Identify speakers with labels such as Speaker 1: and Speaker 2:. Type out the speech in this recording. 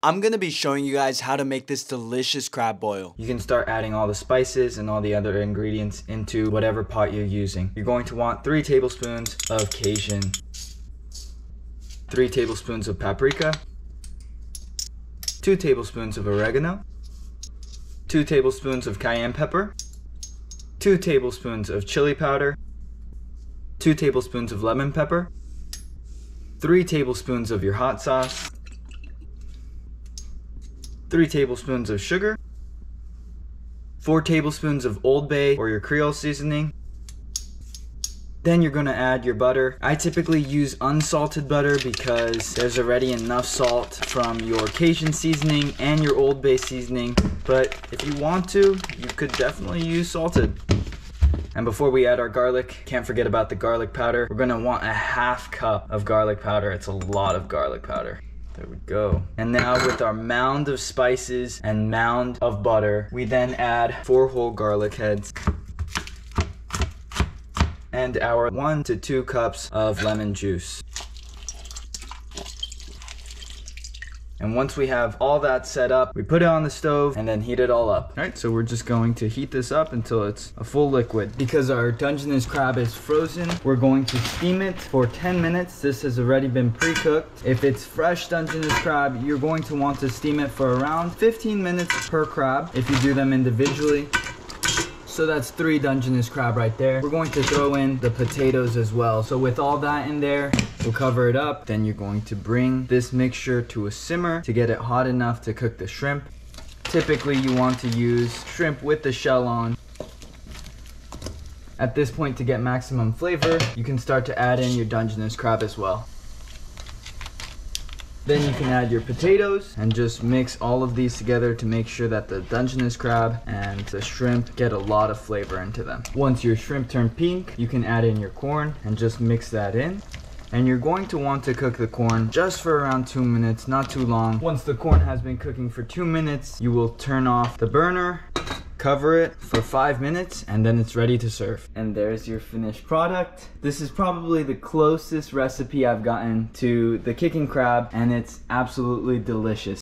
Speaker 1: I'm gonna be showing you guys how to make this delicious crab boil.
Speaker 2: You can start adding all the spices and all the other ingredients into whatever pot you're using. You're going to want three tablespoons of Cajun, three tablespoons of paprika, two tablespoons of oregano, two tablespoons of cayenne pepper, two tablespoons of chili powder, two tablespoons of lemon pepper, three tablespoons of your hot sauce, 3 tablespoons of sugar, 4 tablespoons of Old Bay or your Creole seasoning. Then you're gonna add your butter. I typically use unsalted butter because there's already enough salt from your Cajun seasoning and your Old Bay seasoning. But if you want to, you could definitely use salted. And before we add our garlic, can't forget about the garlic powder. We're gonna want a half cup of garlic powder. It's a lot of garlic powder. There we go. And now with our mound of spices and mound of butter, we then add four whole garlic heads and our one to two cups of lemon juice. And once we have all that set up, we put it on the stove and then heat it all up. All right, so we're just going to heat this up until it's a full liquid. Because our Dungeness crab is frozen, we're going to steam it for 10 minutes. This has already been pre-cooked. If it's fresh Dungeness crab, you're going to want to steam it for around 15 minutes per crab if you do them individually. So that's three Dungeness crab right there. We're going to throw in the potatoes as well. So with all that in there, we'll cover it up. Then you're going to bring this mixture to a simmer to get it hot enough to cook the shrimp. Typically you want to use shrimp with the shell on. At this point to get maximum flavor, you can start to add in your Dungeness crab as well. Then you can add your potatoes and just mix all of these together to make sure that the Dungeness crab and the shrimp get a lot of flavor into them. Once your shrimp turn pink, you can add in your corn and just mix that in. And you're going to want to cook the corn just for around two minutes, not too long. Once the corn has been cooking for two minutes, you will turn off the burner cover it for five minutes and then it's ready to serve. And there's your finished product. This is probably the closest recipe I've gotten to the kicking crab and it's absolutely delicious.